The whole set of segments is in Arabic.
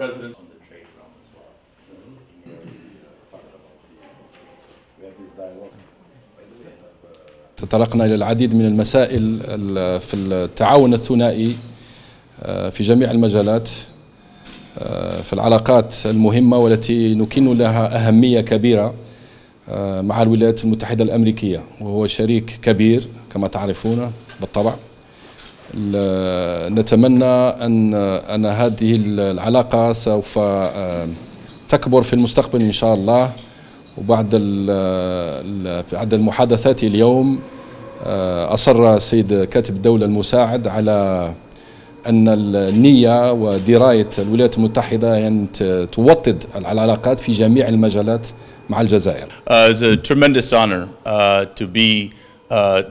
President on the trade realm as well. تطرقنا إلى العديد من المسائل ال- في التعاون الثنائي آه، في جميع المجالات آه، في العلاقات المهمة والتي نكن لها أهمية كبيرة آه، مع الولايات المتحدة الأمريكية وهو شريك كبير كما تعرفون بالطبع ال- نتمنى أن أن هذه العلاقة سوف آه، تكبر في المستقبل إن شاء الله. وبعد بعد المحادثات اليوم آه، أصر السيد كاتب الدولة المساعد على أن النية ودراية الولايات المتحدة أن ت- توطد العلاقات في جميع المجالات مع الجزائر. Uh, it's a tremendous honor uh, to be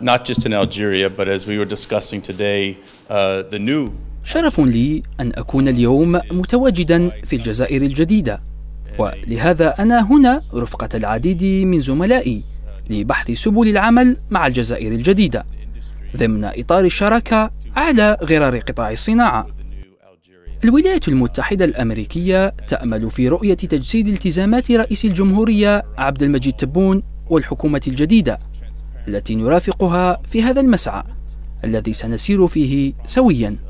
not just in Algeria, but as we were discussing today, uh, the new شرف لي أن أكون اليوم متواجدا في الجزائر الجديدة. ولهذا أنا هنا رفقة العديد من زملائي لبحث سبل العمل مع الجزائر الجديدة ضمن إطار الشراكة على غرار قطاع الصناعة. الولايات المتحدة الأمريكية تأمل في رؤية تجسيد التزامات رئيس الجمهورية عبد المجيد تبون والحكومة الجديدة. التي نرافقها في هذا المسعى الذي سنسير فيه سوياً.